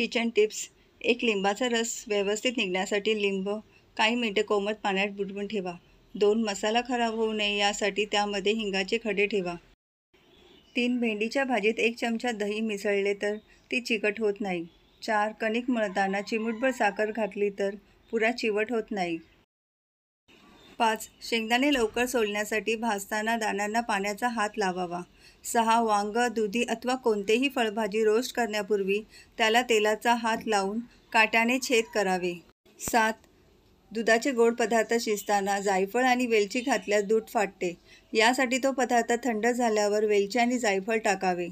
Kitchen tips एक लिंबाचा रस व्यवस्थित निघण्यासाठी लिंब काही मिनटं कोमट पाण्यात बुडवून ठेवा. दोन मसाला खराब होऊ नये यासाठी त्यामध्ये हिंगाचे खडे ठेवा. तीन भेंडीच्या भाजीत एक चमचा दही मिसळले तर ती चिकट होत नाही. चार कणिक मळताना चिमूटभर साखर घातली तर पुरा चिवट होत नाही. पाच. शेंगदाणे लवकर सोलण्यासाठी भाजताना दाण्यांना पाण्याचा हात लावावा. सहा. वांग दुधी अथवा कोणतेही फळभाजी रोस्ट करण्यापूर्वी त्याला तेलाचा हात लावून काट्याने छेद करावे. सात. दुधाचे गोड पदार्थ शिजताना जायफळ आणि वेलची घातल्यास दूध फाटते. यासाठी तो पदार्थ थंड झाल्यावर वेलची आणि जायफळ टाकावे.